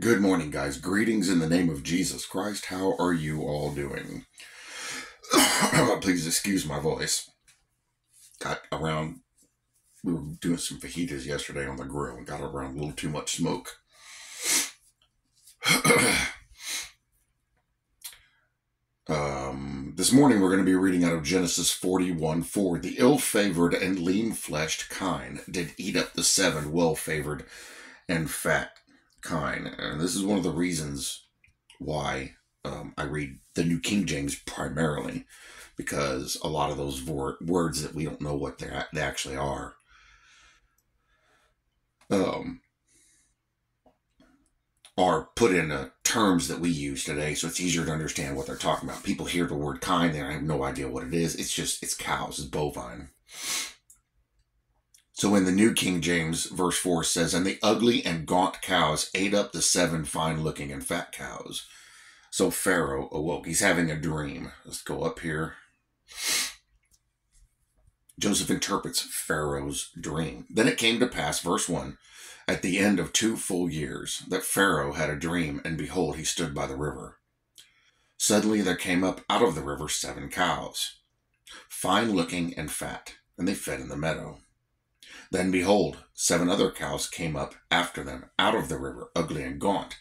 Good morning, guys. Greetings in the name of Jesus Christ. How are you all doing? Please excuse my voice. Got around, we were doing some fajitas yesterday on the grill and got around a little too much smoke. um, this morning we're going to be reading out of Genesis 41 4. The ill favored and lean fleshed kine did eat up the seven well favored and fat kine. And this is one of the reasons why um, I read the New King James primarily, because a lot of those vor- words that we don't know what they they actually are. Um, are put in uh, terms that we use today, so it's easier to understand what they're talking about. People hear the word kine, they have no idea what it is. It's just, it's cows, it's bovine. So in the New King James, verse 4 says, And the ugly and gaunt cows ate up the seven fine looking and fat cows. So Pharaoh awoke. He's having a dream. Let's go up here. Joseph interprets Pharaoh's dream. Then it came to pass, verse 1, at the end of two full years, that Pharaoh had a dream, and behold, he stood by the river. Suddenly there came up out of the river seven cows, fine looking and fat, and they fed in the meadow. Then behold, seven other cows came up after them out of the river, ugly and gaunt,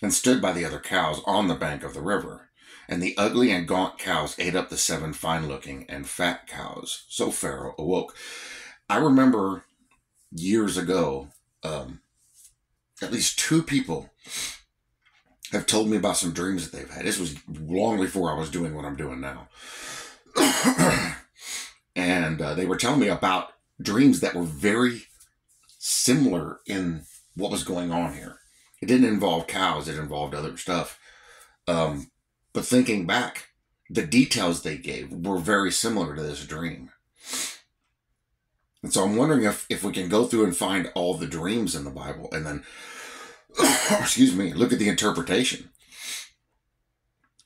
and stood by the other cows on the bank of the river. And the ugly and gaunt cows ate up the seven fine looking and fat cows. So Pharaoh awoke. I remember years ago, um, at least two people have told me about some dreams that they've had. This was long before I was doing what I'm doing now. and uh, they were telling me about dreams that were very similar in what was going on here. It didn't involve cows, it involved other stuff. Um, but thinking back, the details they gave were very similar to this dream. And so I'm wondering if, if we can go through and find all the dreams in the Bible and then, excuse me, look at the interpretation.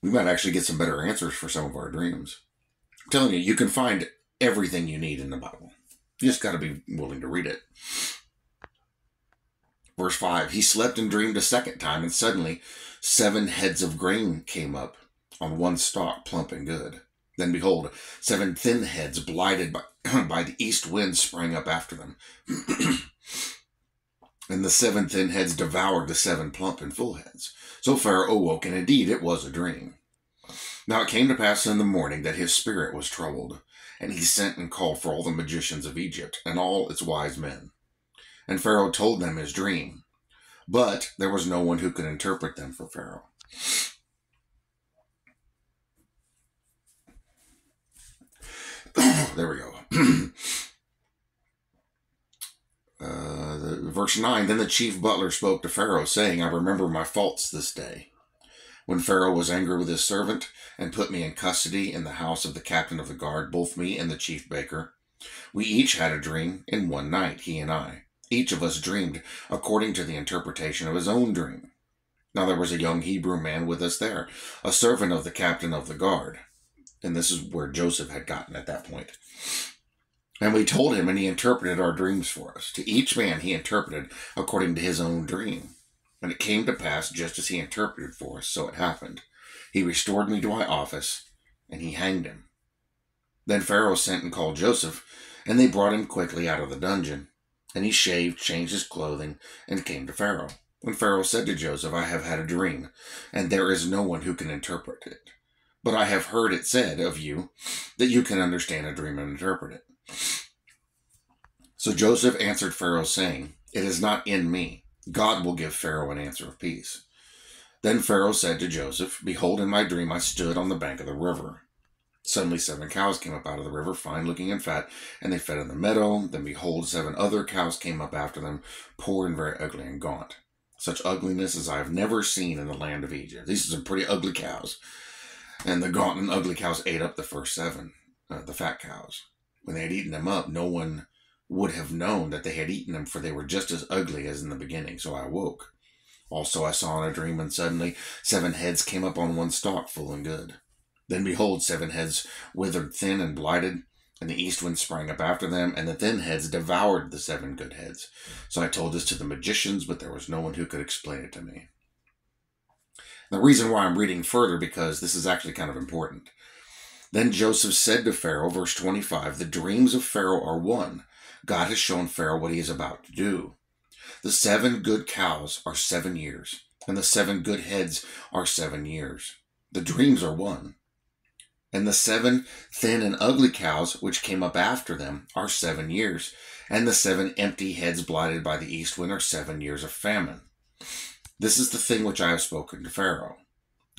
We might actually get some better answers for some of our dreams. I'm telling you, you can find everything you need in the Bible. You just got to be willing to read it. Verse 5 He slept and dreamed a second time, and suddenly seven heads of grain came up on one stalk, plump and good. Then behold, seven thin heads, blighted by, by the east wind, sprang up after them. and the seven thin heads devoured the seven plump and full heads. So Pharaoh awoke, and indeed it was a dream. Now it came to pass in the morning that his spirit was troubled, and he sent and called for all the magicians of Egypt and all its wise men. And Pharaoh told them his dream, but there was no one who could interpret them for Pharaoh. there we go. uh, the, verse 9 Then the chief butler spoke to Pharaoh, saying, I remember my faults this day when Pharaoh was angry with his servant and put me in custody in the house of the captain of the guard, both me and the chief baker. We each had a dream in one night, he and I. Each of us dreamed according to the interpretation of his own dream. Now there was a young Hebrew man with us there, a servant of the captain of the guard. And this is where Joseph had gotten at that point. And we told him, and he interpreted our dreams for us. To each man he interpreted according to his own dream. And it came to pass just as he interpreted for us, so it happened. He restored me to my office, and he hanged him. Then Pharaoh sent and called Joseph, and they brought him quickly out of the dungeon. And he shaved, changed his clothing, and came to Pharaoh. When Pharaoh said to Joseph, I have had a dream, and there is no one who can interpret it. But I have heard it said of you that you can understand a dream and interpret it. So Joseph answered Pharaoh, saying, It is not in me God will give Pharaoh an answer of peace. Then Pharaoh said to Joseph, Behold, in my dream I stood on the bank of the river. Suddenly seven cows came up out of the river, fine looking and fat, and they fed in the meadow. Then behold, seven other cows came up after them, poor and very ugly and gaunt. Such ugliness as I have never seen in the land of Egypt. These are some pretty ugly cows. And the gaunt and ugly cows ate up the first seven, uh, the fat cows. When they had eaten them up, no one would have known that they had eaten them, for they were just as ugly as in the beginning. So I awoke. Also I saw in a dream, and suddenly seven heads came up on one stalk, full and good. Then behold, seven heads withered thin and blighted, and the east wind sprang up after them, and the thin heads devoured the seven good heads. So I told this to the magicians, but there was no one who could explain it to me. The reason why I'm reading further because this is actually kind of important. Then Joseph said to Pharaoh, verse 25, The dreams of Pharaoh are one. God has shown Pharaoh what he is about to do. The seven good cows are seven years, and the seven good heads are seven years. The dreams are one. And the seven thin and ugly cows which came up after them are seven years, and the seven empty heads blighted by the east wind are seven years of famine. This is the thing which I have spoken to Pharaoh.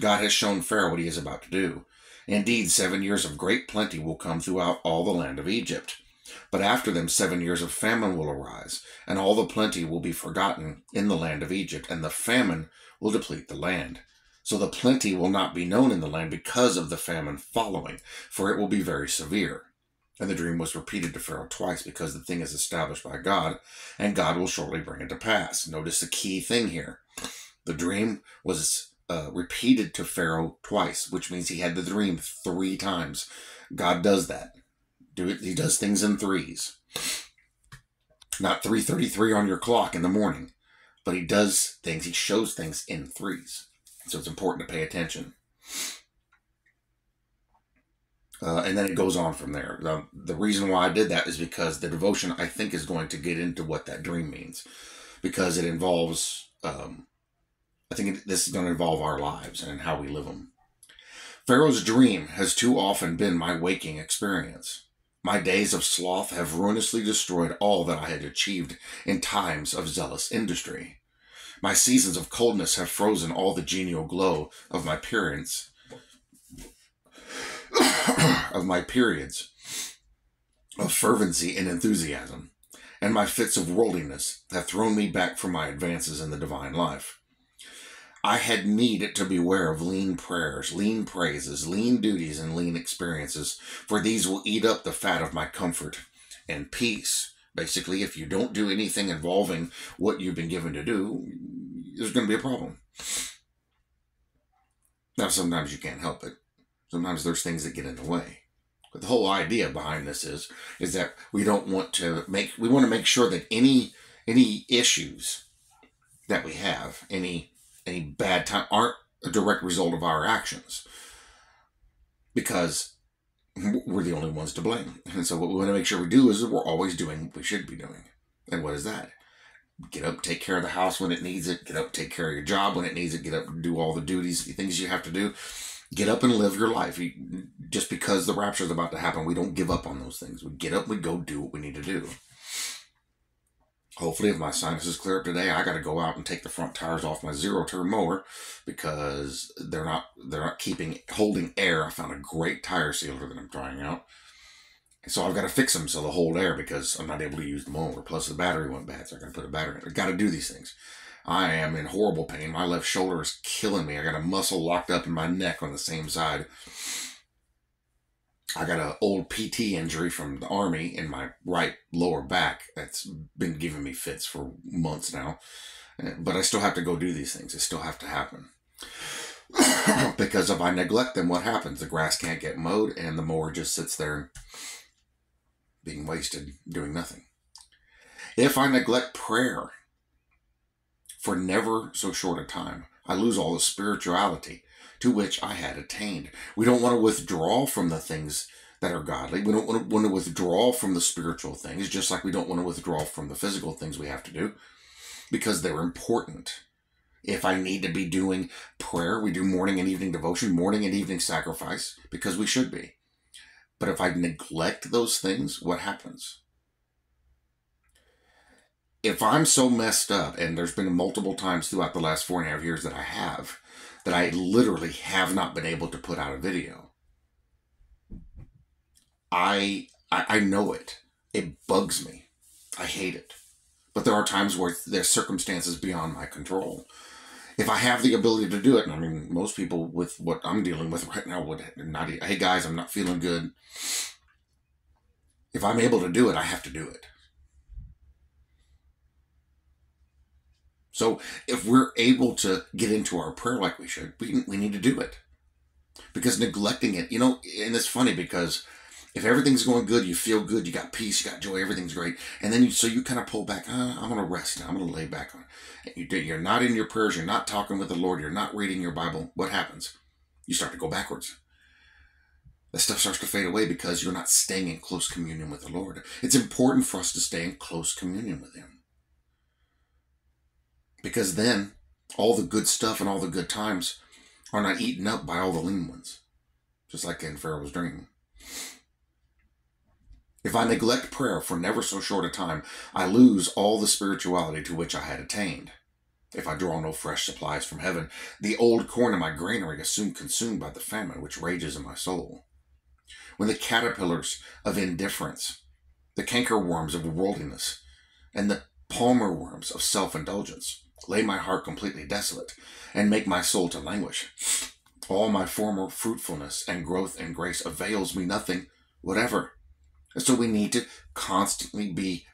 God has shown Pharaoh what he is about to do. Indeed, seven years of great plenty will come throughout all the land of Egypt. But after them, seven years of famine will arise, and all the plenty will be forgotten in the land of Egypt, and the famine will deplete the land. So the plenty will not be known in the land because of the famine following, for it will be very severe. And the dream was repeated to Pharaoh twice because the thing is established by God, and God will shortly bring it to pass. Notice the key thing here. The dream was uh, repeated to Pharaoh twice, which means he had the dream three times. God does that. Do. He does things in threes. Not 333 on your clock in the morning, but he does things, he shows things in threes. So it's important to pay attention. Uh, and then it goes on from there. The, reason why I did that is because the devotion, I think, is going to get into what that dream means. Because it involves, um, I think this is going to involve our lives and how we live them. Pharaoh's dream has too often been my waking experience. My days of sloth have ruinously destroyed all that I had achieved in times of zealous industry. My seasons of coldness have frozen all the genial glow of my periods of my periods of fervency and enthusiasm, and my fits of worldliness have thrown me back from my advances in the divine life. I had need to beware of lean prayers, lean praises, lean duties, and lean experiences, for these will eat up the fat of my comfort and peace. Basically, if you don't do anything involving what you've been given to do, there's going to be a problem. Now, sometimes you can't help it. Sometimes there's things that get in the way. But the whole idea behind this is is that we don't want to make we want to make sure that any any issues that we have, any any bad time aren't a direct result of our actions. Because we're the only ones to blame. And so what we want to make sure we do is we're always doing what we should be doing. And what is that? Get up, take care of the house when it needs it. Get up, take care of your job when it needs it. Get up, do all the duties, the things you have to do get up and live your life. Just because the rapture is about to happen, we don't give up on those things. We get up, we go do what we need to do. Hopefully, if my sinuses clear up today, I got to go out and take the front tires off my zero turn mower because they're not they're not keeping holding air. I found a great tire sealer that I'm trying out. So I've got to fix them so they'll hold air because I'm not able to use the mower. Plus the battery went bad, so I got to put a battery in. I got to do these things. I am in horrible pain. My left shoulder is killing me. I got a muscle locked up in my neck on the same side. I got an old PT injury from the army in my right lower back that's been giving me fits for months now. Uh, but I still have to go do these things. It still have to happen. because if I neglect them, what happens? The grass can't get mowed and the mower just sits there being wasted doing nothing. If I neglect prayer, for never so short a time. I lose all the spirituality to which I had attained. We don't want to withdraw from the things that are godly. We don't want to, want to withdraw from the spiritual things, just like we don't want to withdraw from the physical things we have to do, because they're important. If I need to be doing prayer, we do morning and evening devotion, morning and evening sacrifice, because we should be. But if I neglect those things, what happens? if I'm so messed up, and there's been multiple times throughout the last four and a half years that I have, that I literally have not been able to put out a video. I, I, I know it. It bugs me. I hate it. But there are times where there's circumstances beyond my control. If I have the ability to do it, and I mean, most people with what I'm dealing with right now would not. Hey guys, I'm not feeling good. If I'm able to do it, I have to do it. So if we're able to get into our prayer like we should, we, we need to do it. Because neglecting it, you know, and it's funny because If everything's going good, you feel good, you got peace, you got joy, everything's great, and then you so you kind of pull back. Uh, I'm gonna rest now. I'm gonna lay back on. You, you're not in your prayers. You're not talking with the Lord. You're not reading your Bible. What happens? You start to go backwards. That stuff starts to fade away because you're not staying in close communion with the Lord. It's important for us to stay in close communion with Him. Because then all the good stuff and all the good times are not eaten up by all the lean ones. Just like in Pharaoh's dream. If I neglect prayer for never so short a time, I lose all the spirituality to which I had attained. If I draw no fresh supplies from heaven, the old corn in my granary is soon consumed by the famine which rages in my soul. When the caterpillars of indifference, the cankerworms of worldliness, and the palmer worms of self indulgence lay my heart completely desolate, and make my soul to languish. All my former fruitfulness and growth and grace avails me nothing whatever. And so we need to constantly be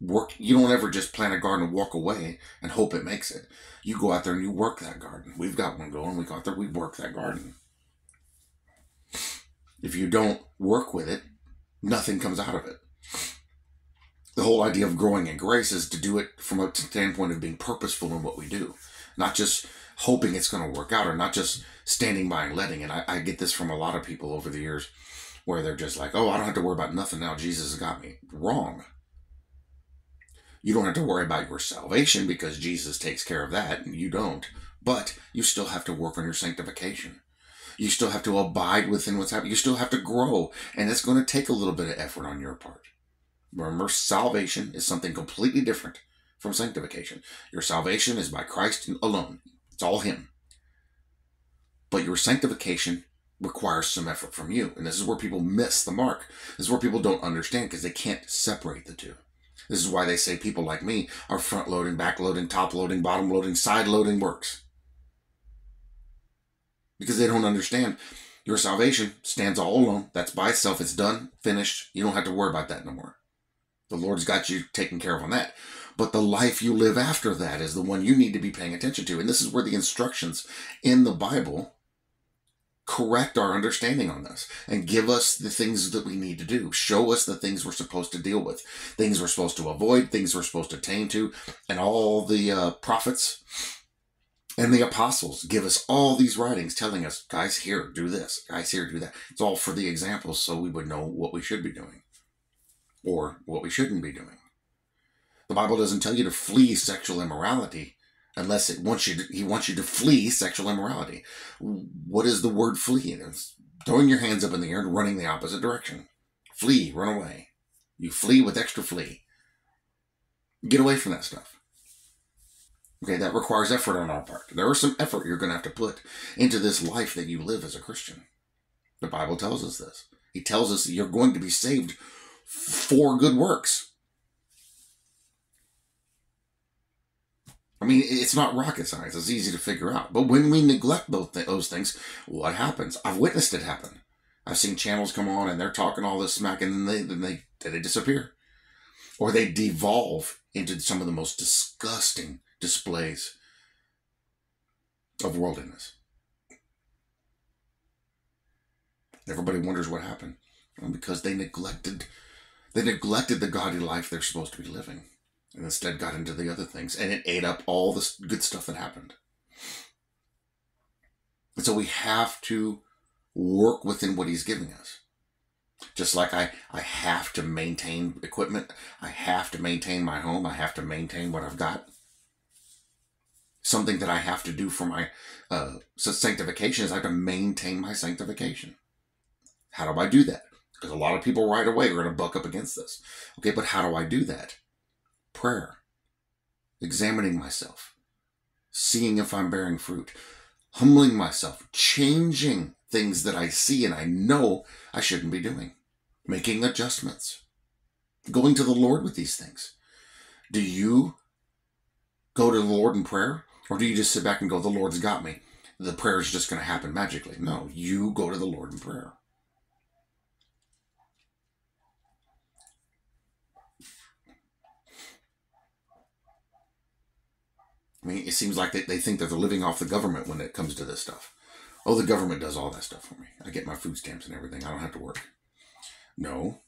work. You don't ever just plant a garden and walk away and hope it makes it. You go out there and you work that garden. We've got one going. We go out there, we work that garden. If you don't work with it, nothing comes out of it the whole idea of growing in grace is to do it from a standpoint of being purposeful in what we do, not just hoping it's going to work out or not just standing by and letting it. I, I get this from a lot of people over the years where they're just like, oh, I don't have to worry about nothing now. Jesus has got me. Wrong. You don't have to worry about your salvation because Jesus takes care of that and you don't. But you still have to work on your sanctification. You still have to abide within what's happening. You still have to grow. And it's going to take a little bit of effort on your part. Remember, salvation is something completely different from sanctification. Your salvation is by Christ alone, it's all Him. But your sanctification requires some effort from you. And this is where people miss the mark. This is where people don't understand because they can't separate the two. This is why they say people like me are front loading, back loading, top loading, bottom loading, side loading works. Because they don't understand your salvation stands all alone. That's by itself. It's done, finished. You don't have to worry about that no more. The Lord's got you taken care of on that. But the life you live after that is the one you need to be paying attention to. And this is where the instructions in the Bible correct our understanding on this and give us the things that we need to do. Show us the things we're supposed to deal with, things we're supposed to avoid, things we're supposed to attain to. And all the uh, prophets and the apostles give us all these writings telling us, guys, here, do this, guys, here, do that. It's all for the examples so we would know what we should be doing or what we shouldn't be doing. The Bible doesn't tell you to flee sexual immorality unless it wants you to, he wants you to flee sexual immorality. What is the word flee? It's throwing your hands up in the air and running the opposite direction. Flee, run away. You flee with extra flee. Get away from that stuff. Okay, that requires effort on our part. There is some effort you're going to have to put into this life that you live as a Christian. The Bible tells us this. He tells us you're going to be saved for good works. I mean, it's not rocket science. It's easy to figure out. But when we neglect th- those things, what happens? I've witnessed it happen. I've seen channels come on and they're talking all this smack and then they, then they, then they disappear. Or they devolve into some of the most disgusting displays of worldliness. Everybody wonders what happened. Because they neglected they neglected the godly life they're supposed to be living and instead got into the other things. And it ate up all the good stuff that happened. And so we have to work within what he's giving us. Just like I, I have to maintain equipment, I have to maintain my home, I have to maintain what I've got. Something that I have to do for my uh, sanctification is I have to maintain my sanctification. How do I do that? Because a lot of people right away are going to buck up against this. Okay, but how do I do that? Prayer, examining myself, seeing if I'm bearing fruit, humbling myself, changing things that I see and I know I shouldn't be doing, making adjustments, going to the Lord with these things. Do you go to the Lord in prayer? Or do you just sit back and go, the Lord's got me? The prayer is just going to happen magically. No, you go to the Lord in prayer. I mean, it seems like they, they think that they're living off the government when it comes to this stuff. Oh, the government does all that stuff for me. I get my food stamps and everything. I don't have to work. No.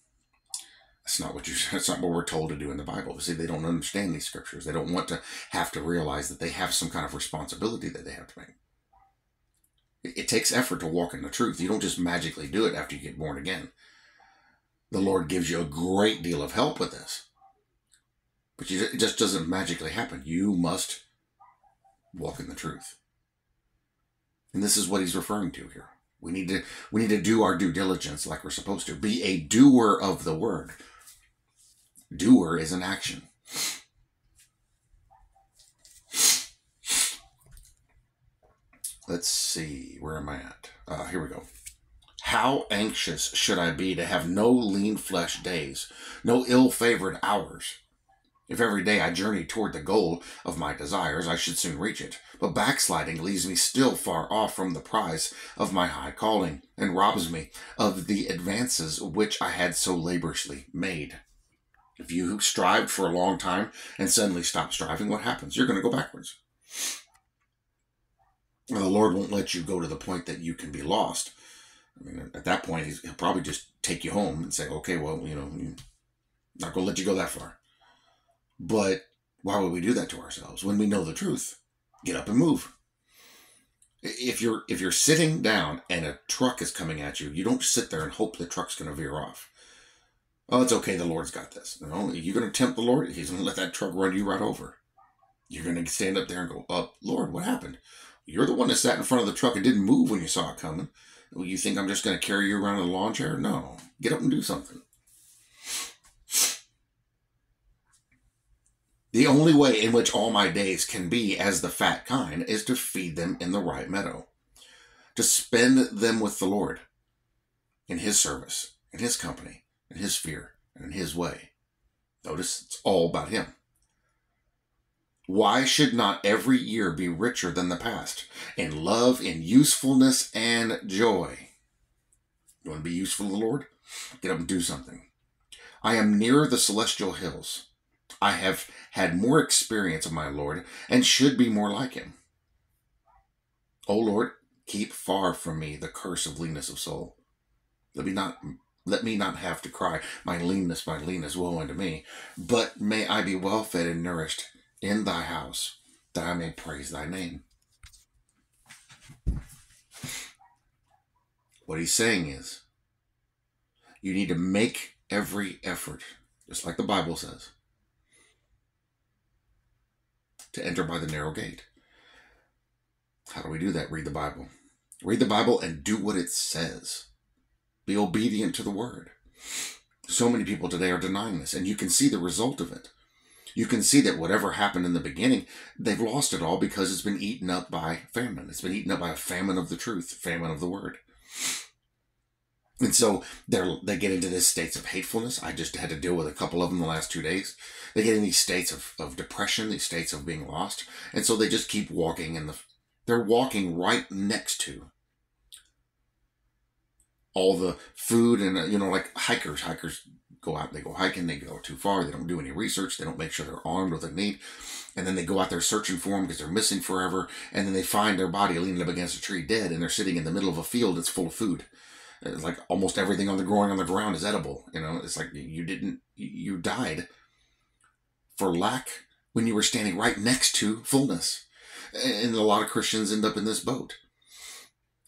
That's not what you that's not what we're told to do in the Bible. See, they don't understand these scriptures. They don't want to have to realize that they have some kind of responsibility that they have to make. It, it takes effort to walk in the truth. You don't just magically do it after you get born again. The Lord gives you a great deal of help with this. But it just doesn't magically happen. You must walk in the truth. And this is what he's referring to here. We need to we need to do our due diligence like we're supposed to. Be a doer of the word. Doer is an action. Let's see, where am I at? Uh, here we go. How anxious should I be to have no lean flesh days, no ill favored hours? If every day I journey toward the goal of my desires, I should soon reach it. But backsliding leaves me still far off from the prize of my high calling, and robs me of the advances which I had so laboriously made. If you strived for a long time and suddenly stop striving, what happens? You're going to go backwards. Well, the Lord won't let you go to the point that you can be lost. I mean, at that point, he'll probably just take you home and say, okay, well, you know, I'm not going to let you go that far. But why would we do that to ourselves when we know the truth? Get up and move. If you're if you're sitting down and a truck is coming at you, you don't sit there and hope the truck's going to veer off. Oh, it's okay. The Lord's got this. You know, you're going to tempt the Lord. He's going to let that truck run you right over. You're going to stand up there and go, "Up, oh, Lord, what happened? You're the one that sat in front of the truck and didn't move when you saw it coming. You think I'm just going to carry you around in a lawn chair? No. Get up and do something." The only way in which all my days can be as the fat kine is to feed them in the right meadow, to spend them with the Lord, in His service, in His company, in His fear, and in His way. Notice it's all about Him. Why should not every year be richer than the past in love, in usefulness, and joy? You want to be useful to the Lord? Get up and do something. I am nearer the celestial hills. I have had more experience of my Lord and should be more like him. O Lord, keep far from me the curse of leanness of soul. Let me not let me not have to cry, my leanness, my leanness, woe unto me. But may I be well fed and nourished in thy house, that I may praise thy name. What he's saying is, you need to make every effort, just like the Bible says, to enter by the narrow gate. How do we do that? Read the Bible. Read the Bible and do what it says. Be obedient to the word. So many people today are denying this, and you can see the result of it. You can see that whatever happened in the beginning, they've lost it all because it's been eaten up by famine. It's been eaten up by a famine of the truth, famine of the word. And so they're they get into these states of hatefulness. I just had to deal with a couple of them the last two days. They get in these states of, of depression, these states of being lost. And so they just keep walking in the, they're walking right next to all the food and, you know, like hikers, hikers go out, they go hiking, they go too far, they don't do any research, they don't make sure they're armed with what they need. And then they go out there searching for them because they're missing forever. And then they find their body leaning up against a tree dead and they're sitting in the middle of a field that's full of food. Like almost everything on the growing on the ground is edible. You know, it's like you didn't, you died for lack when you were standing right next to fullness. And a lot of Christians end up in this boat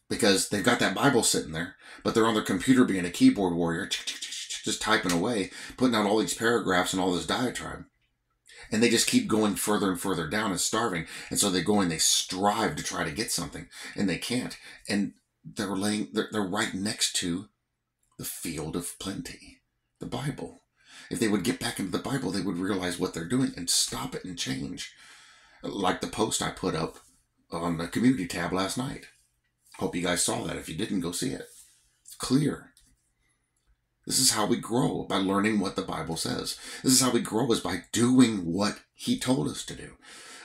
because they've got that Bible sitting there, but they're on their computer being a keyboard warrior, just typing away, putting out all these paragraphs and all this diatribe. And they just keep going further and further down and starving. And so they go and they strive to try to get something and they can't. And they're laying, they're, they're right next to the field of plenty, the Bible. If they would get back into the Bible, they would realize what they're doing and stop it and change. Like the post I put up on the community tab last night. Hope you guys saw that. If you didn't, go see it. It's clear. This is how we grow by learning what the Bible says. This is how we grow is by doing what He told us to do,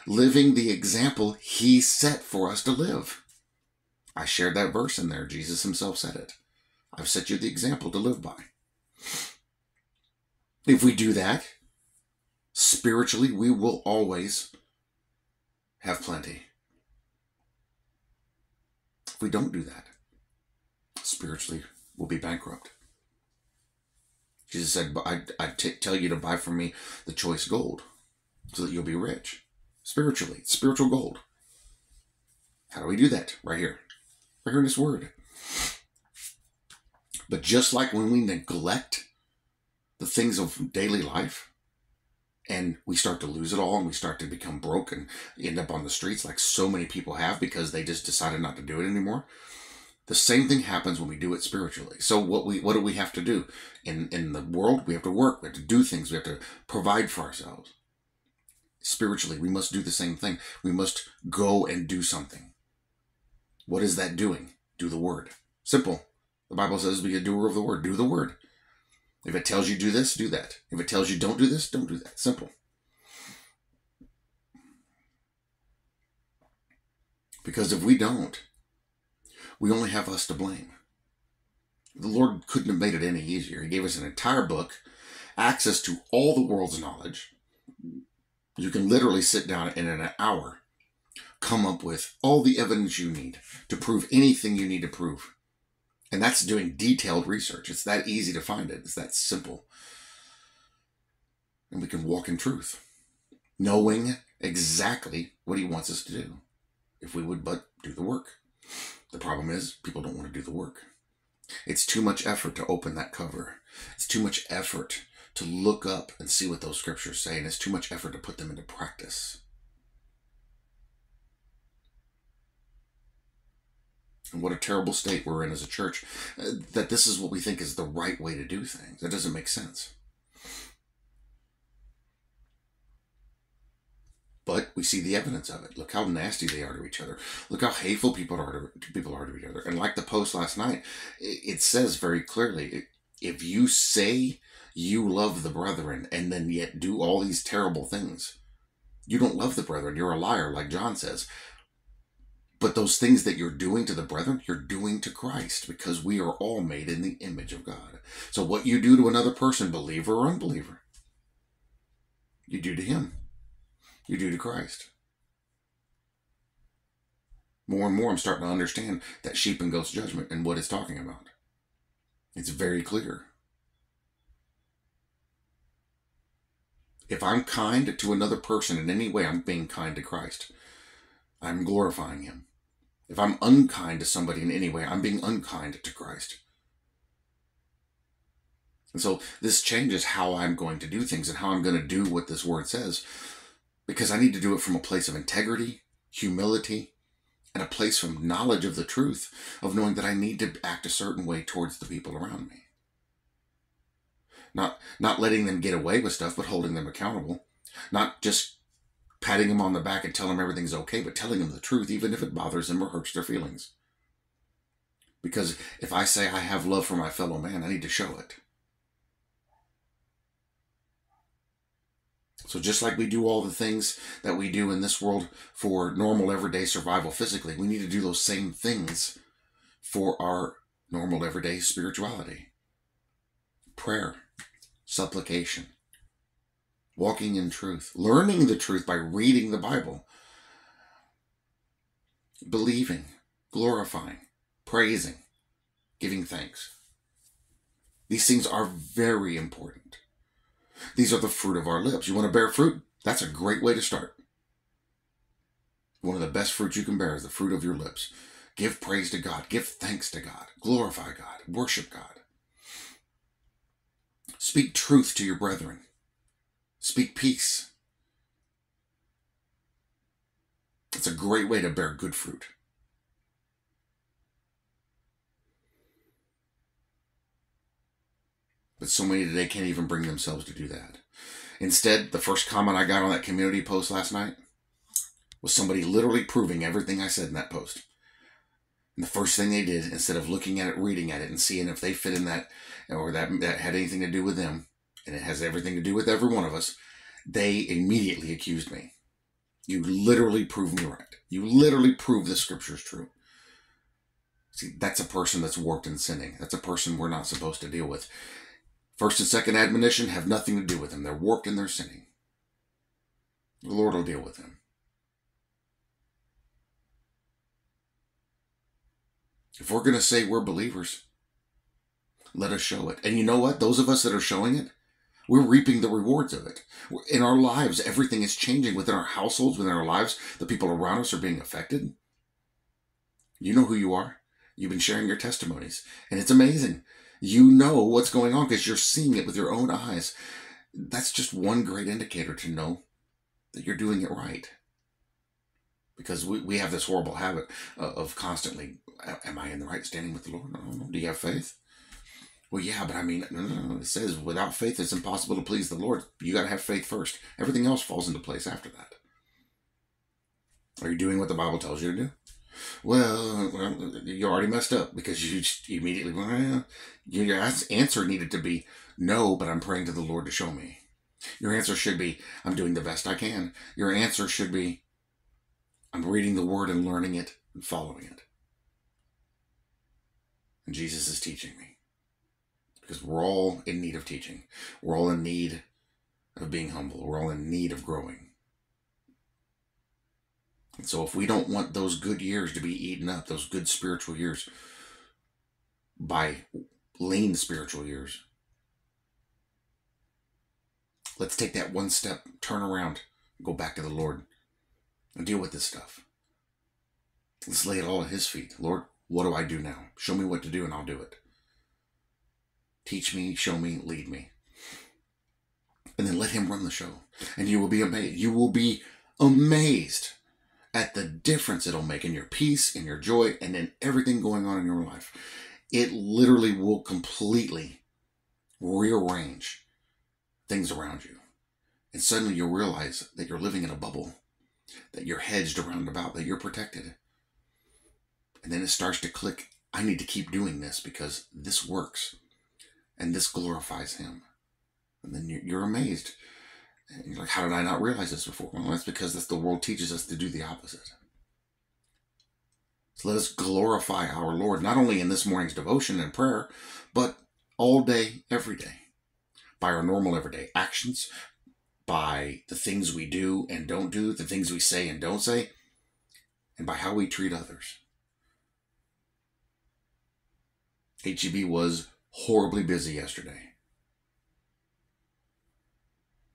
living the example He set for us to live. I shared that verse in there. Jesus Himself said it. I've set you the example to live by. If we do that, spiritually, we will always have plenty. If we don't do that, spiritually, we'll be bankrupt. Jesus said, I, I tell you to buy from me the choice gold so that you'll be rich spiritually, spiritual gold. How do we do that? Right here. Here in this word. But just like when we neglect the things of daily life and we start to lose it all and we start to become broke and end up on the streets like so many people have because they just decided not to do it anymore. The same thing happens when we do it spiritually. So what we what do we have to do? In in the world, we have to work, we have to do things, we have to provide for ourselves. Spiritually, we must do the same thing. We must go and do something. What is that doing? Do the word. Simple. The Bible says be a doer of the word. Do the word. If it tells you do this, do that. If it tells you don't do this, don't do that. Simple. Because if we don't, we only have us to blame. The Lord couldn't have made it any easier. He gave us an entire book, access to all the world's knowledge. You can literally sit down and in an hour come up with all the evidence you need to prove anything you need to prove. And that's doing detailed research. It's that easy to find it, it's that simple. And we can walk in truth, knowing exactly what He wants us to do if we would but do the work. The problem is, people don't want to do the work. It's too much effort to open that cover. It's too much effort to look up and see what those scriptures say, and it's too much effort to put them into practice. And what a terrible state we're in as a church uh, that this is what we think is the right way to do things. That doesn't make sense. But we see the evidence of it. Look how nasty they are to each other. Look how hateful people are to people are to each other. And like the post last night, it says very clearly: if you say you love the brethren and then yet do all these terrible things, you don't love the brethren. You're a liar, like John says. But those things that you're doing to the brethren, you're doing to Christ because we are all made in the image of God. So what you do to another person, believer or unbeliever, you do to him. You do to Christ. More and more, I'm starting to understand that sheep and goats judgment and what it's talking about. It's very clear. If I'm kind to another person in any way, I'm being kind to Christ. I'm glorifying him. If I'm unkind to somebody in any way, I'm being unkind to Christ. And so this changes how I'm going to do things and how I'm going to do what this word says because I need to do it from a place of integrity, humility, and a place from knowledge of the truth, of knowing that I need to act a certain way towards the people around me. Not not letting them get away with stuff, but holding them accountable. Not just patting them on the back and telling them everything's okay, but telling them the truth, even if it bothers them or hurts their feelings. Because if I say I have love for my fellow man, I need to show it. So, just like we do all the things that we do in this world for normal everyday survival physically, we need to do those same things for our normal everyday spirituality prayer, supplication, walking in truth, learning the truth by reading the Bible, believing, glorifying, praising, giving thanks. These things are very important. These are the fruit of our lips. You want to bear fruit? That's a great way to start. One of the best fruits you can bear is the fruit of your lips. Give praise to God. Give thanks to God. Glorify God. Worship God. Speak truth to your brethren. Speak peace. It's a great way to bear good fruit. But so many today can't even bring themselves to do that. Instead, the first comment I got on that community post last night was somebody literally proving everything I said in that post. And the first thing they did, instead of looking at it, reading at it, and seeing if they fit in that or that, that had anything to do with them, and it has everything to do with every one of us, they immediately accused me. You literally prove me right. You literally prove the scripture is true. See, that's a person that's warped in sinning. That's a person we're not supposed to deal with. First and second admonition have nothing to do with them. They're warped in their sinning. The Lord will deal with them. If we're going to say we're believers, Let us show it. And you know what? Those of us that are showing it, we're reaping the rewards of it. In our lives, everything is changing within our households, within our lives. The people around us are being affected. You know who you are. You've been sharing your testimonies, and it's amazing. You know what's going on because you're seeing it with your own eyes. That's just one great indicator to know that you're doing it right. Because we, we have this horrible habit uh, of constantly, am I in the right standing with the Lord? Do you have faith? Well, yeah, but I mean, no, no, no. It says without faith, it's impossible to please the Lord. You got to have faith first. Everything else falls into place after that. Are you doing what the Bible tells you to do? Well, you already messed up because you immediately, well, your answer needed to be no, but I'm praying to the Lord to show me. Your answer should be, I'm doing the best I can. Your answer should be, I'm reading the word and learning it and following it. And Jesus is teaching me because we're all in need of teaching. We're all in need of being humble. We're all in need of growing. And so, if we don't want those good years to be eaten up, those good spiritual years, by lean spiritual years, let's take that one step, turn around, go back to the Lord, and deal with this stuff. Let's lay it all at His feet. Lord, what do I do now? Show me what to do, and I'll do it. Teach me, show me, lead me. And then let him run the show. And you will be amazed. You will be amazed at the difference it'll make in your peace, in your joy, and in everything going on in your life. It literally will completely rearrange things around you. And suddenly you'll realize that you're living in a bubble, that you're hedged around about, that you're protected. And then it starts to click I need to keep doing this because this works and this glorifies him. And then you're amazed. And you're like, how did I not realize this before? Well, that's because that's the world teaches us to do the opposite. So let us glorify our Lord, not only in this morning's devotion and prayer, but all day, every day, by our normal everyday actions, by the things we do and don't do, the things we say and don't say, and by how we treat others. HEB was horribly busy yesterday.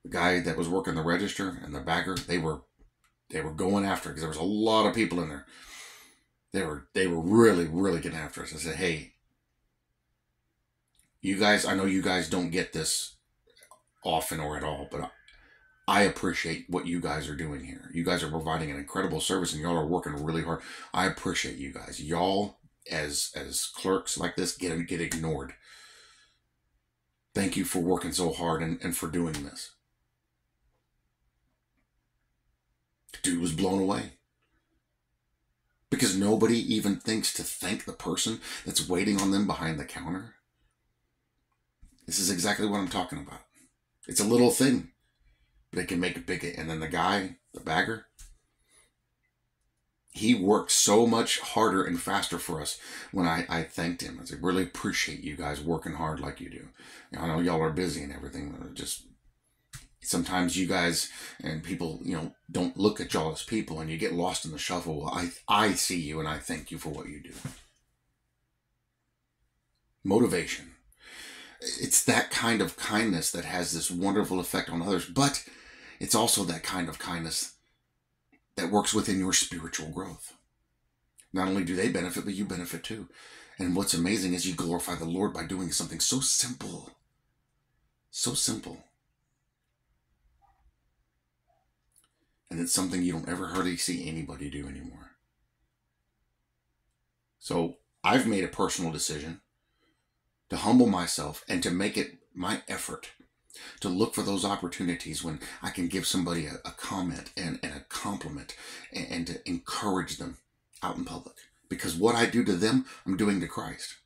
The guy that was working the register and the bagger, they were they were going after because there was a lot of people in there. They were they were really really getting after us. I said, "Hey, you guys, I know you guys don't get this often or at all, but I appreciate what you guys are doing here. You guys are providing an incredible service and y'all are working really hard. I appreciate you guys. Y'all as as clerks like this get get ignored. Thank you for working so hard and, and for doing this. Dude was blown away. Because nobody even thinks to thank the person that's waiting on them behind the counter. This is exactly what I'm talking about. It's a little thing, but it can make a big. And then the guy, the bagger, he worked so much harder and faster for us when I, I thanked him. I said, really appreciate you guys working hard like you do. You know, I know y'all are busy and everything. But just sometimes you guys and people, you know, don't look at y'all as people and you get lost in the shuffle. Well, I, I see you and I thank you for what you do. Motivation. It's that kind of kindness that has this wonderful effect on others, but it's also that kind of kindness that works within your spiritual growth. Not only do they benefit, but you benefit too. And what's amazing is you glorify the Lord by doing something so simple. So simple. And it's something you don't ever hardly see anybody do anymore. So I've made a personal decision to humble myself and to make it my effort to look for those opportunities when I can give somebody a, a comment and, and, a compliment and, and to encourage them out in public. Because what I do to them, I'm doing to Christ.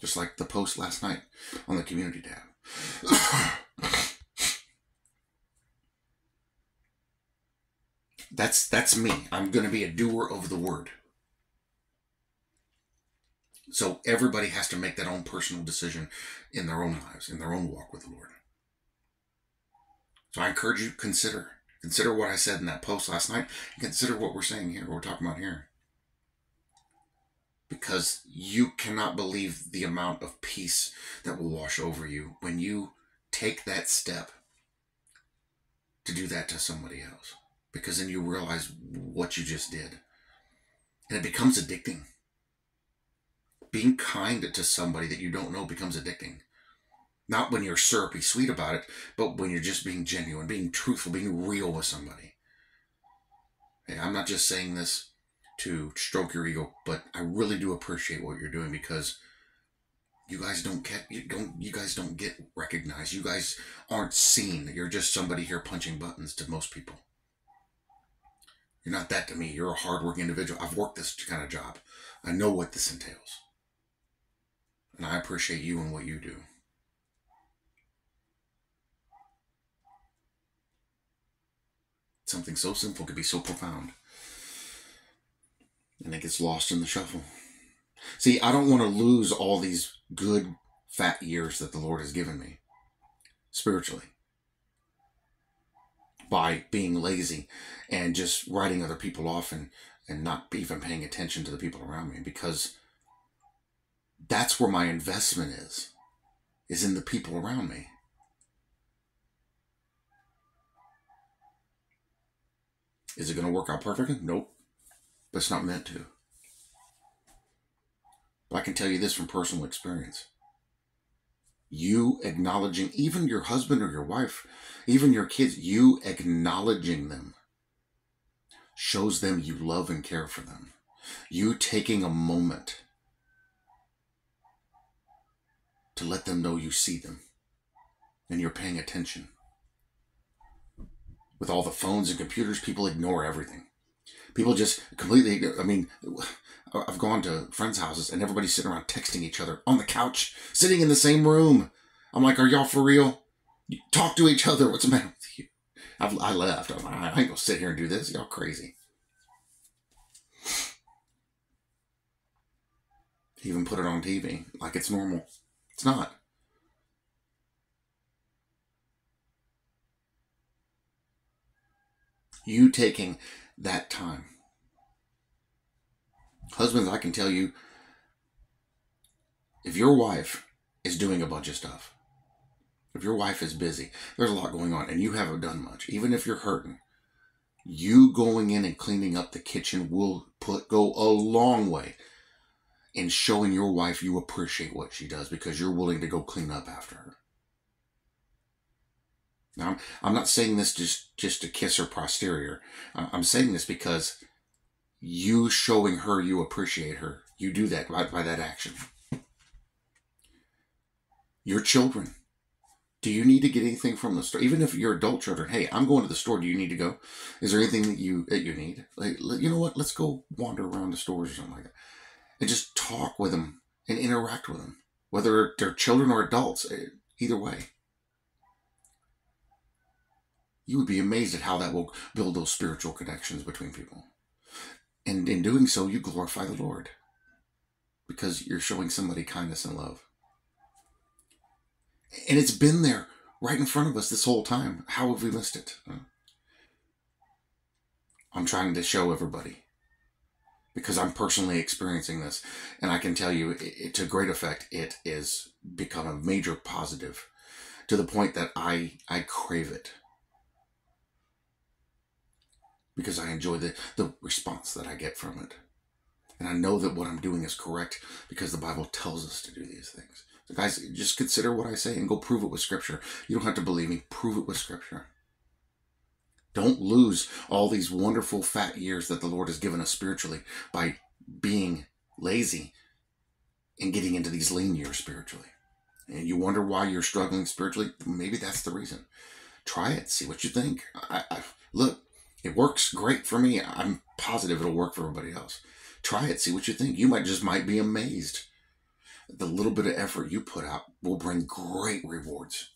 Just like the post last night on the community tab. that's that's me. I'm going to be a doer of the word. So everybody has to make that own personal decision in their own lives, in their own walk with the Lord. So I encourage you to consider. Consider what I said in that post last night and consider what we're saying here, what we're talking about here. because you cannot believe the amount of peace that will wash over you when you take that step to do that to somebody else. Because then you realize what you just did. And it becomes addicting. Being kind to somebody that you don't know becomes addicting. Not when you're syrupy sweet about it, but when you're just being genuine, being truthful, being real with somebody. Hey, I'm not just saying this to stroke your ego, but I really do appreciate what you're doing because you guys don't get you don't you guys don't get recognized. You guys aren't seen. You're just somebody here punching buttons to most people. You're not that to me. You're a hardworking individual. I've worked this kind of job. I know what this entails. And I appreciate you and what you do. Something so simple could be so profound. And it gets lost in the shuffle. See, I don't want to lose all these good, fat years that the Lord has given me spiritually by being lazy and just writing other people off and, and not even paying attention to the people around me because that's where my investment is, is in the people around me. Is it going to work out perfectly? Nope. But it's not meant to. But I can tell you this from personal experience. You acknowledging even your husband or your wife, even your kids, you acknowledging them shows them you love and care for them. You taking a moment to let them know you see them and you're paying attention. With all the phones and computers, people ignore everything. People just completely, I mean, I've gone to friends' houses and everybody's sitting around texting each other on the couch, sitting in the same room. I'm like, are y'all for real? Talk to each other. What's the matter with you? I've, I left. I'm like, I ain't gonna sit here and do this. Y'all crazy. Even put it on TV like it's normal. It's not. You taking that time Husbands, I can tell you if your wife is doing a bunch of stuff, if your wife is busy, there's a lot going on, and you haven't done much, even if you're hurting, you going in and cleaning up the kitchen will put go a long way in showing your wife you appreciate what she does because you're willing to go clean up after her. Now, I'm, not saying this just, just to kiss her posterior. I'm saying this because you showing her you appreciate her. You do that by, by that action. Your children. Do you need to get anything from the store? Even if you're adult children, hey, I'm going to the store. Do you need to go? Is there anything that you that you need? Like, you know what? Let's go wander around the stores or something like that, and just talk with them and interact with them, whether they're children or adults. Eh, either way, you would be amazed at how that will build those spiritual connections between people. And in doing so, you glorify the Lord because you're showing somebody kindness and love. And it's been there right in front of us this whole time. How have we missed it? I'm trying to show everybody because I'm personally experiencing this. And I can tell you, it, to great effect, it is become a major positive to the point that I, I crave it because I enjoy the, the response that I get from it. And I know that what I'm doing is correct because the Bible tells us to do these things. So, guys, just consider what I say and go prove it with Scripture. You don't have to believe me, prove it with Scripture. Don't lose all these wonderful fat years that the Lord has given us spiritually by being lazy and getting into these lean years spiritually. And you wonder why you're struggling spiritually? Maybe that's the reason. Try it, see what you think. I, I, look, it works great for me. I'm positive it'll work for everybody else. Try it, see what you think. You might just might be amazed. The little bit of effort you put out will bring great rewards.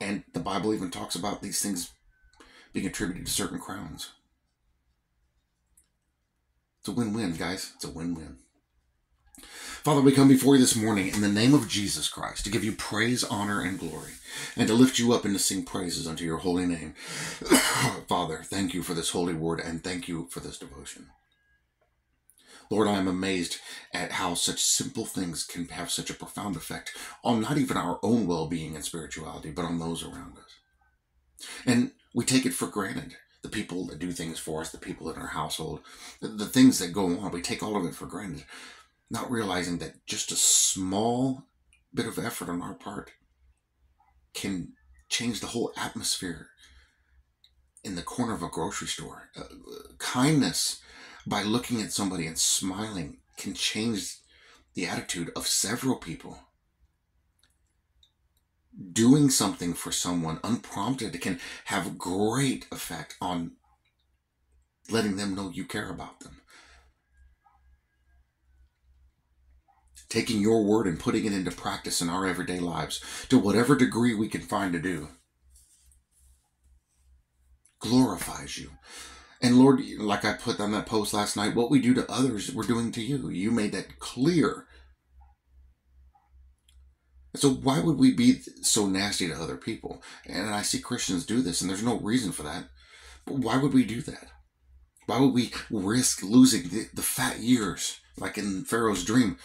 And the Bible even talks about these things being attributed to certain crowns. It's a win win, guys. It's a win win. Father, we come before you this morning in the name of Jesus Christ to give you praise, honor, and glory, and to lift you up and to sing praises unto your holy name. Father, thank you for this holy word and thank you for this devotion. Lord, I am amazed at how such simple things can have such a profound effect on not even our own well being and spirituality, but on those around us. And we take it for granted. The people that do things for us, the people in our household, the, the things that go on, we take all of it for granted, not realizing that just a small bit of effort on our part can change the whole atmosphere in the corner of a grocery store. Uh, kindness by looking at somebody and smiling can change the attitude of several people. Doing something for someone unprompted can have great effect on letting them know you care about them. Taking your word and putting it into practice in our everyday lives to whatever degree we can find to do glorifies you. And Lord, like I put on that post last night, what we do to others, we're doing to you. You made that clear. So why would we be so nasty to other people? And I see Christians do this, and there's no reason for that. But why would we do that? Why would we risk losing the, the fat years, like in Pharaoh's dream?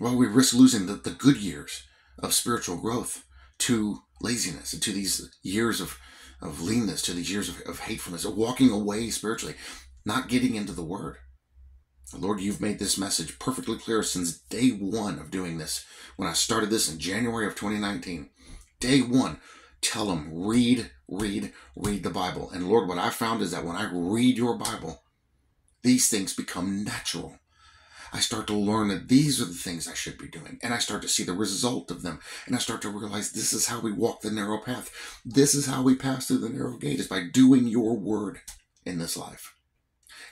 Would we risk losing the, the good years of spiritual growth to laziness to these years of of leanness, to these years of, of hatefulness, of walking away spiritually, not getting into the Word. Lord, you've made this message perfectly clear since day one of doing this. When I started this in January of 2019, day one, tell them, read, read, read the Bible. And Lord, what I found is that when I read your Bible, these things become natural. I start to learn that these are the things I should be doing. And I start to see the result of them. And I start to realize this is how we walk the narrow path. This is how we pass through the narrow gate is by doing your word in this life.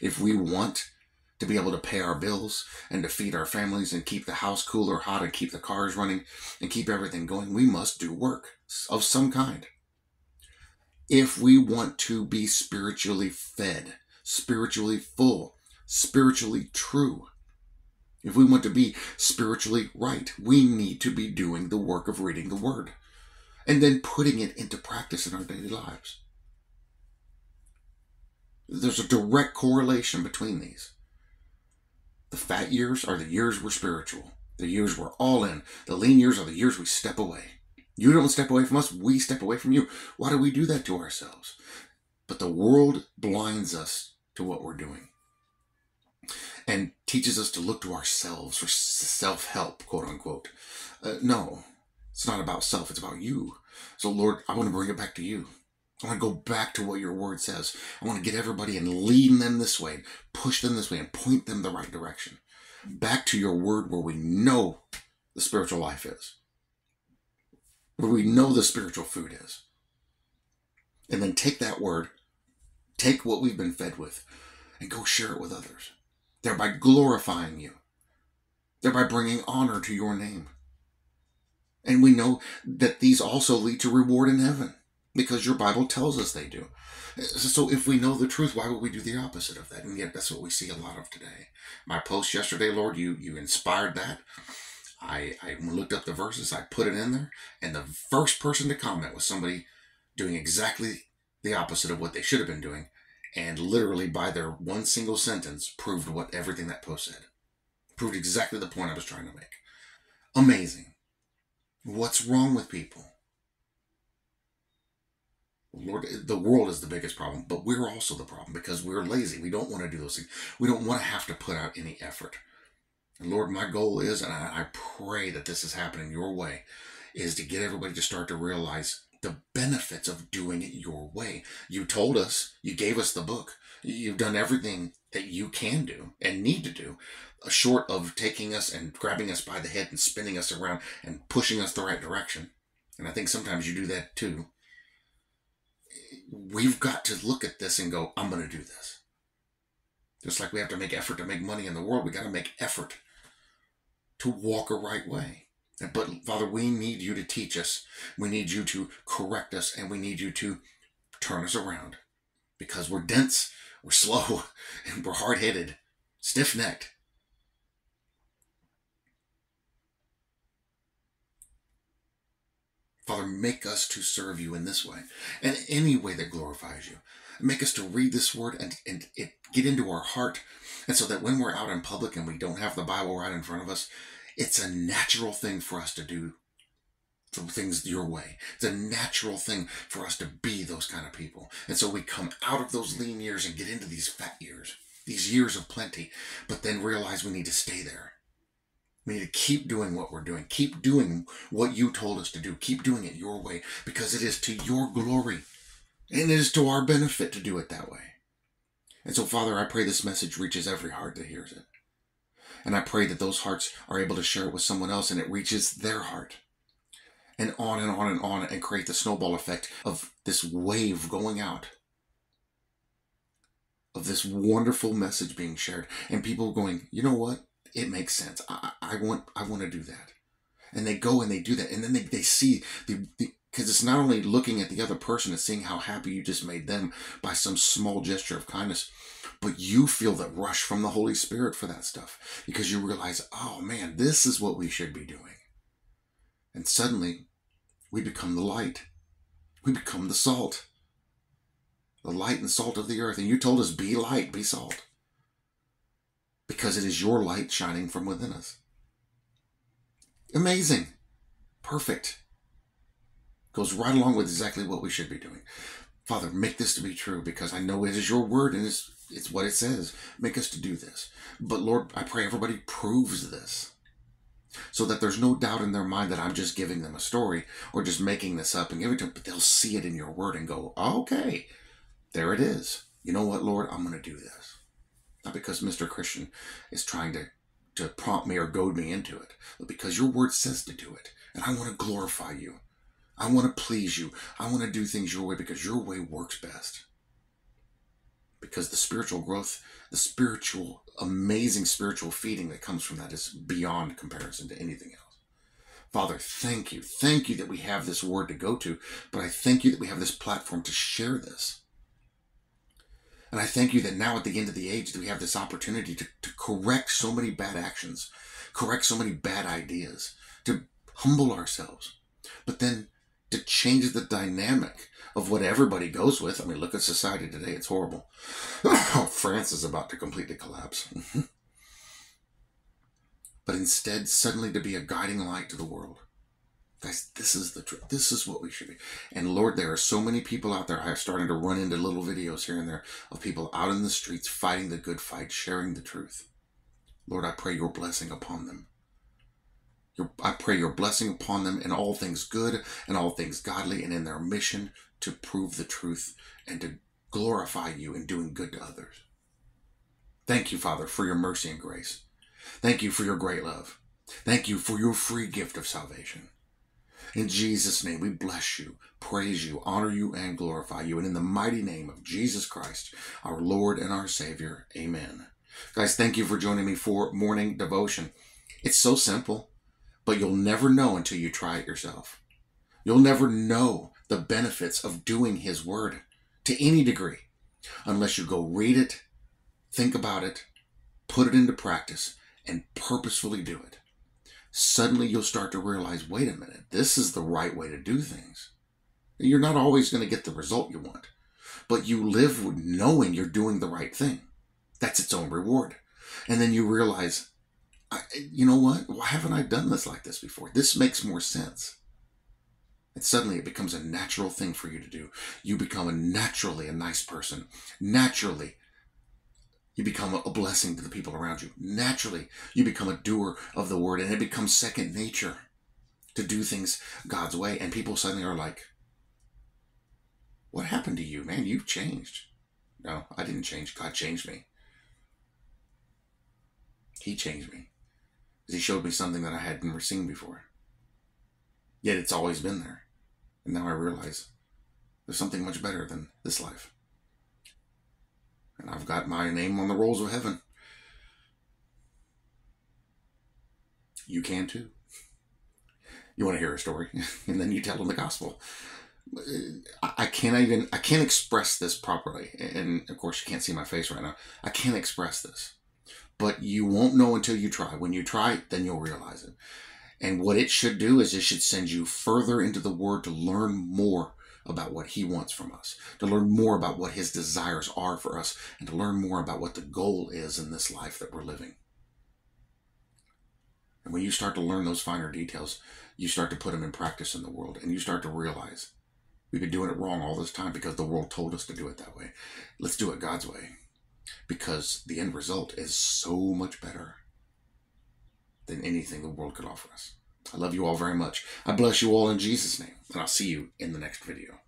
If we want to be able to pay our bills and to feed our families and keep the house cool or hot and keep the cars running and keep everything going, we must do work of some kind. If we want to be spiritually fed, spiritually full, spiritually true, if we want to be spiritually right, we need to be doing the work of reading the Word and then putting it into practice in our daily lives. There's a direct correlation between these. The fat years are the years we're spiritual, the years we're all in. The lean years are the years we step away. You don't step away from us, we step away from you. Why do we do that to ourselves? But the world blinds us to what we're doing and teaches us to look to ourselves for self help, quote unquote. Uh, no, it's not about self, it's about you. So, Lord, I want to bring it back to you. I want to go back to what your word says. I want to get everybody and lead them this way, push them this way, and point them the right direction. Back to your word where we know the spiritual life is, where we know the spiritual food is. And then take that word, take what we've been fed with, and go share it with others thereby glorifying you, thereby bringing honor to your name. And we know that these also lead to reward in heaven because your Bible tells us they do. So if we know the truth, why would we do the opposite of that? And yet that's what we see a lot of today. My post yesterday, Lord, you you inspired that. I, I looked up the verses, I put it in there, and the first person to comment was somebody doing exactly the opposite of what they should have been doing and literally by their one single sentence proved what everything that post said. Proved exactly the point I was trying to make. Amazing. What's wrong with people? Lord, the world is the biggest problem, but we're also the problem because we're lazy. We don't want to do those things. We don't want to have to put out any effort. And Lord, my goal is, and I, I pray that this is happening your way, is to get everybody to start to realize the benefits of doing it your way. You told us, you gave us the book. You've done everything that you can do and need to do, uh, short of taking us and grabbing us by the head and spinning us around and pushing us the right direction. And I think sometimes you do that too. We've got to look at this and go, I'm going to do this. Just like we have to make effort to make money in the world, we got to make effort to walk a right way. But Father, we need you to teach us. We need you to correct us, and we need you to turn us around because we're dense, we're slow, and we're hard headed, stiff necked. Father, make us to serve you in this way and any way that glorifies you. Make us to read this word and, and it get into our heart And so that when we're out in public and we don't have the Bible right in front of us, it's a natural thing for us to do things your way. It's a natural thing for us to be those kind of people. And so we come out of those lean years and get into these fat years, these years of plenty, but then realize we need to stay there. We need to keep doing what we're doing. Keep doing what you told us to do. Keep doing it your way because it is to your glory and it is to our benefit to do it that way. And so, Father, I pray this message reaches every heart that hears it. And I pray that those hearts are able to share it with someone else and it reaches their heart. And on and on and on and create the snowball effect of this wave going out of this wonderful message being shared and people going, you know what? It makes sense. I, I want I want to do that. And they go and they do that. And then they, they see the, the because it's not only looking at the other person and seeing how happy you just made them by some small gesture of kindness, but you feel the rush from the Holy Spirit for that stuff because you realize, oh man, this is what we should be doing. And suddenly we become the light, we become the salt, the light and salt of the earth. And you told us, be light, be salt, because it is your light shining from within us. Amazing. Perfect. Goes right along with exactly what we should be doing. Father, make this to be true because I know it is your word and it's, it's what it says. Make us to do this. But Lord, I pray everybody proves this so that there's no doubt in their mind that I'm just giving them a story or just making this up and giving it to them, but they'll see it in your word and go, okay, there it is. You know what, Lord? I'm going to do this. Not because Mr. Christian is trying to, to prompt me or goad me into it, but because your word says to do it. And I want to glorify you. I want to please you. I want to do things your way because your way works best. Because the spiritual growth, the spiritual, amazing spiritual feeding that comes from that is beyond comparison to anything else. Father, thank you. Thank you that we have this word to go to, but I thank you that we have this platform to share this. And I thank you that now at the end of the age that we have this opportunity to, to correct so many bad actions, correct so many bad ideas, to humble ourselves, but then to change the dynamic of what everybody goes with. I mean, look at society today, it's horrible. France is about to completely collapse. but instead, suddenly to be a guiding light to the world. Guys, this is the truth. This is what we should be. And Lord, there are so many people out there. I'm starting to run into little videos here and there of people out in the streets fighting the good fight, sharing the truth. Lord, I pray your blessing upon them. Your, I pray your blessing upon them in all things good and all things godly and in their mission to prove the truth and to glorify you in doing good to others. Thank you, Father, for your mercy and grace. Thank you for your great love. Thank you for your free gift of salvation. In Jesus' name, we bless you, praise you, honor you, and glorify you. And in the mighty name of Jesus Christ, our Lord and our Savior, amen. Guys, thank you for joining me for morning devotion. It's so simple but you'll never know until you try it yourself. You'll never know the benefits of doing His Word to any degree unless you go read it, think about it, put it into practice, and purposefully do it. Suddenly you'll start to realize wait a minute, this is the right way to do things. You're not always going to get the result you want, but you live knowing you're doing the right thing. That's its own reward. And then you realize you know what? Why haven't I done this like this before? This makes more sense. And suddenly it becomes a natural thing for you to do. You become a naturally a nice person. Naturally, you become a blessing to the people around you. Naturally, you become a doer of the word and it becomes second nature to do things God's way. And people suddenly are like, What happened to you, man? You've changed. No, I didn't change. God changed me. He changed me he showed me something that I had never seen before. Yet it's always been there. And now I realize there's something much better than this life. And I've got my name on the rolls of heaven. You can too. You want to hear a story, and then you tell them the gospel. Uh, I can't even I can't express this properly, and of course you can't see my face right now. I can't express this but you won't know until you try. When you try, then you'll realize it. And what it should do is it should send you further into the Word to learn more about what He wants from us, to learn more about what His desires are for us, and to learn more about what the goal is in this life that we're living. And when you start to learn those finer details, you start to put them in practice in the world, and you start to realize we've been doing it wrong all this time because the world told us to do it that way. Let's do it God's way because the end result is so much better than anything the world could offer us. I love you all very much. I bless you all in Jesus' name, and I'll see you in the next video.